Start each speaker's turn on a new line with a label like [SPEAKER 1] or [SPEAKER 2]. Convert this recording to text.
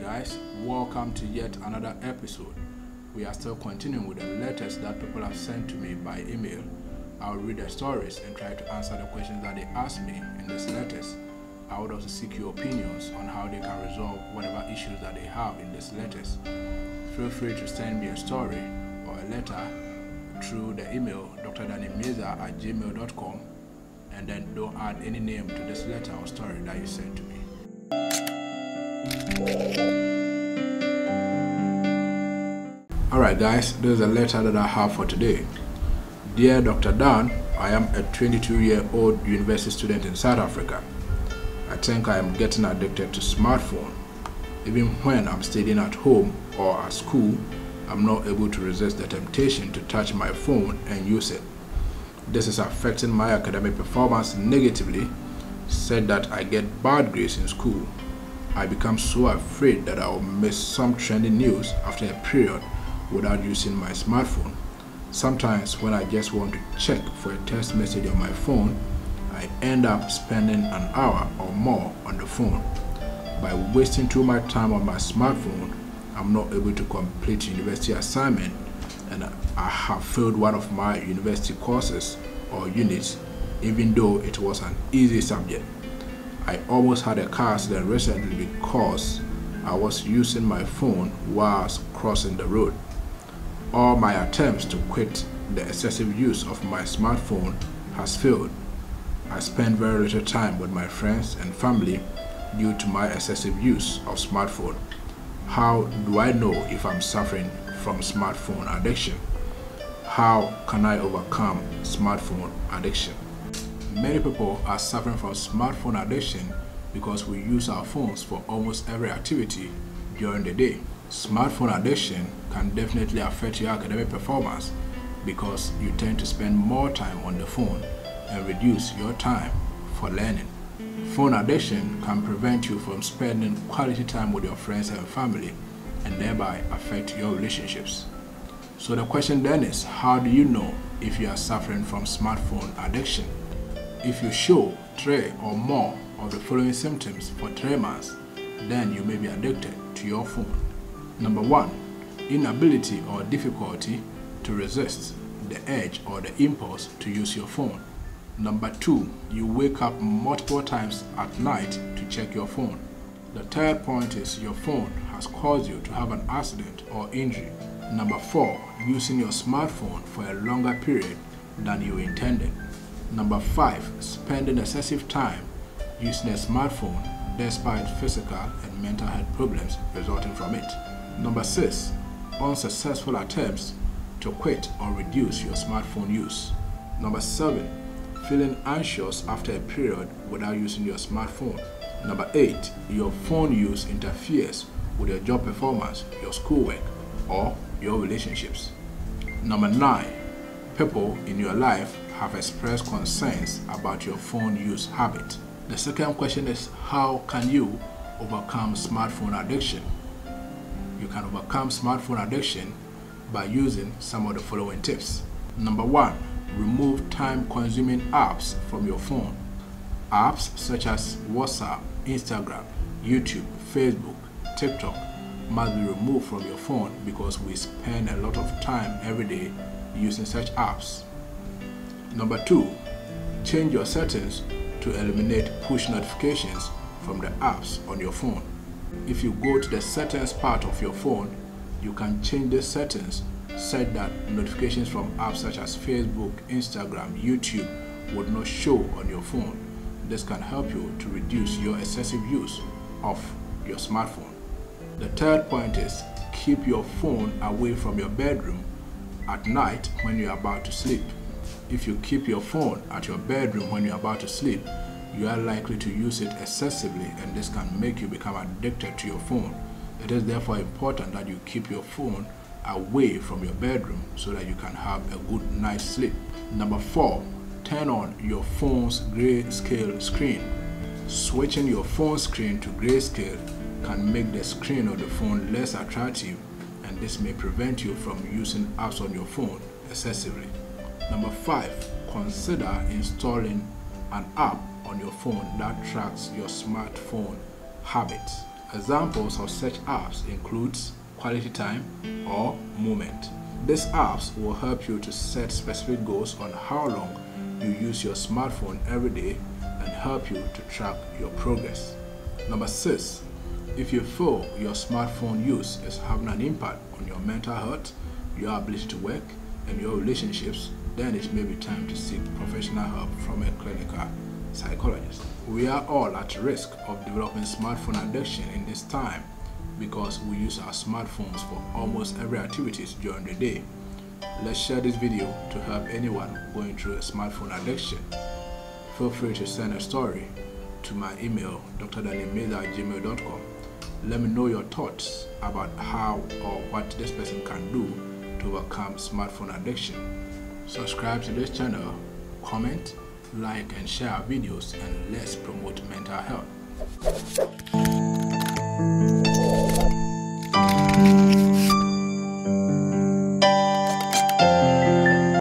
[SPEAKER 1] Guys, welcome to yet another episode. We are still continuing with the letters that people have sent to me by email. I'll read the stories and try to answer the questions that they asked me in these letters. I would also seek your opinions on how they can resolve whatever issues that they have in these letters. Feel free to send me a story or a letter through the email drdanimeza at gmail.com and then don't add any name to this letter or story that you sent to me. Alright guys, this is a letter that I have for today. Dear Dr. Dan, I am a 22 year old university student in South Africa. I think I am getting addicted to smartphone. Even when I'm studying at home or at school, I'm not able to resist the temptation to touch my phone and use it. This is affecting my academic performance negatively, said that I get bad grades in school. I become so afraid that I will miss some trending news after a period without using my smartphone. Sometimes when I just want to check for a text message on my phone, I end up spending an hour or more on the phone. By wasting too much time on my smartphone, I'm not able to complete university assignment and I have failed one of my university courses or units even though it was an easy subject. I almost had a car accident recently because I was using my phone whilst crossing the road. All my attempts to quit the excessive use of my smartphone has failed. I spend very little time with my friends and family due to my excessive use of smartphone. How do I know if I'm suffering from smartphone addiction? How can I overcome smartphone addiction? Many people are suffering from smartphone addiction because we use our phones for almost every activity during the day. Smartphone addiction can definitely affect your academic performance because you tend to spend more time on the phone and reduce your time for learning. Phone addiction can prevent you from spending quality time with your friends and family and thereby affect your relationships. So the question then is, how do you know if you are suffering from smartphone addiction? If you show three or more of the following symptoms for three months, then you may be addicted to your phone. Number one, inability or difficulty to resist the urge or the impulse to use your phone. Number two, you wake up multiple times at night to check your phone. The third point is your phone has caused you to have an accident or injury. Number four, using your smartphone for a longer period than you intended. Number five, spending excessive time using a smartphone despite physical and mental health problems resulting from it. Number six, unsuccessful attempts to quit or reduce your smartphone use. Number seven, feeling anxious after a period without using your smartphone. Number eight, your phone use interferes with your job performance, your schoolwork, or your relationships. Number nine, people in your life have expressed concerns about your phone use habit. The second question is how can you overcome smartphone addiction? You can overcome smartphone addiction by using some of the following tips. Number one, remove time consuming apps from your phone. Apps such as WhatsApp, Instagram, YouTube, Facebook, TikTok must be removed from your phone because we spend a lot of time every day using such apps. Number two, change your settings to eliminate push notifications from the apps on your phone. If you go to the settings part of your phone, you can change the settings set that notifications from apps such as Facebook, Instagram, YouTube would not show on your phone. This can help you to reduce your excessive use of your smartphone. The third point is keep your phone away from your bedroom at night when you're about to sleep. If you keep your phone at your bedroom when you're about to sleep, you are likely to use it excessively and this can make you become addicted to your phone. It is therefore important that you keep your phone away from your bedroom so that you can have a good night's sleep. Number four, turn on your phone's grayscale screen. Switching your phone screen to grayscale can make the screen of the phone less attractive and this may prevent you from using apps on your phone excessively. Number five, consider installing an app on your phone that tracks your smartphone habits. Examples of such apps includes Quality Time or Moment. These apps will help you to set specific goals on how long you use your smartphone every day and help you to track your progress. Number 6. If you feel your smartphone use is having an impact on your mental health, your ability to work, and your relationships, then it may be time to seek professional help from a clinical psychologist. We are all at risk of developing smartphone addiction in this time because we use our smartphones for almost every activities during the day. Let's share this video to help anyone going through a smartphone addiction. Feel free to send a story to my email drdanielmiezah@gmail.com. Let me know your thoughts about how or what this person can do to overcome smartphone addiction. Subscribe to this channel, comment, like and share our videos, and let's promote mental health.